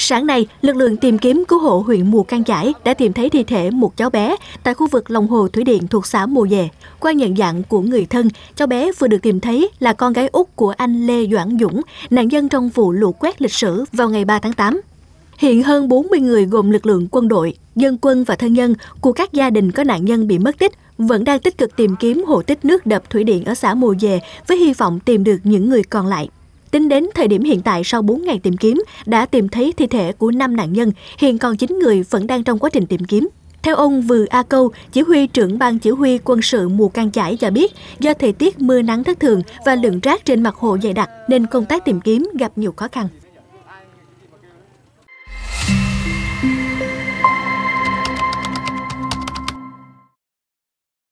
Sáng nay, lực lượng tìm kiếm cứu hộ huyện Mù Căng Chải đã tìm thấy thi thể một cháu bé tại khu vực lòng hồ thủy điện thuộc xã Mù Dề. Qua nhận dạng của người thân, cháu bé vừa được tìm thấy là con gái út của anh Lê Doãn Dũng, nạn nhân trong vụ lũ quét lịch sử vào ngày 3 tháng 8. Hiện hơn 40 người gồm lực lượng quân đội, dân quân và thân nhân của các gia đình có nạn nhân bị mất tích vẫn đang tích cực tìm kiếm hồ tích nước đập thủy điện ở xã Mù Dề với hy vọng tìm được những người còn lại. Tính đến thời điểm hiện tại sau 4 ngày tìm kiếm, đã tìm thấy thi thể của 5 nạn nhân, hiện còn 9 người vẫn đang trong quá trình tìm kiếm. Theo ông Vừa A Câu, chỉ huy trưởng ban chỉ huy quân sự mùa can chải cho biết, do thời tiết mưa nắng thất thường và lượng rác trên mặt hồ dày đặc nên công tác tìm kiếm gặp nhiều khó khăn.